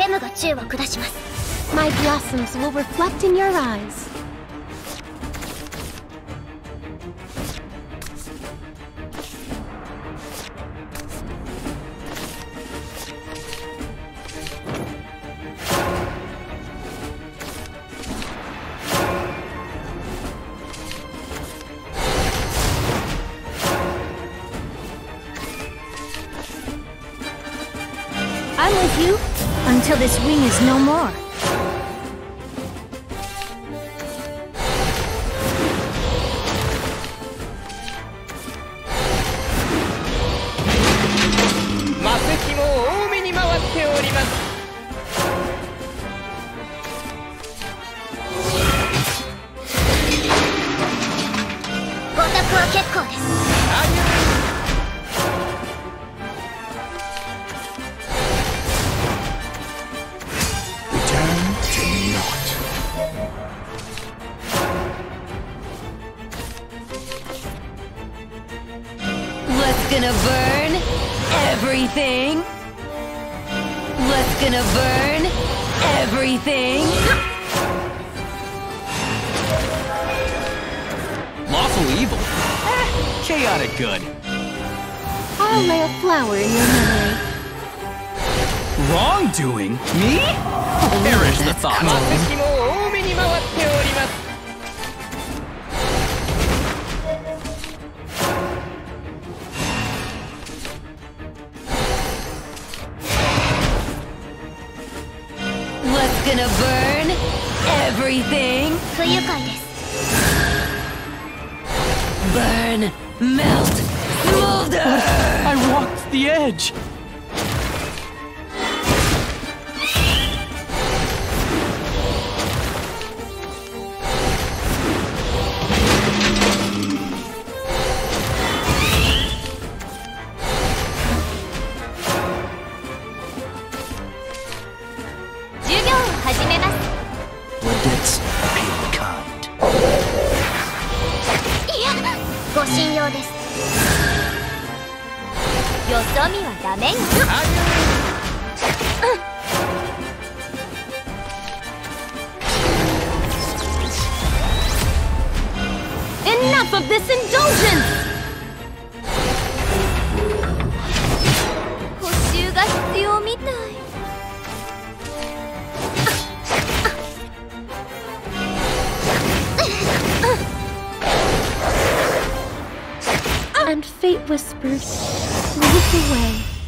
レムが宙を下します My blossoms will reflect in your eyes. I'm with you Until this wing is no more. 魔石 gonna burn? Everything. What's gonna burn? Everything. Lawful evil. Eh, chaotic good. I'll lay a flower in your memory. Wrongdoing? Me? Perish the thought. gonna burn everything. Burn, melt, smolder! I walked the edge. ですよそ見はダメよ Enough of this indulgence! Fate whispers, look away.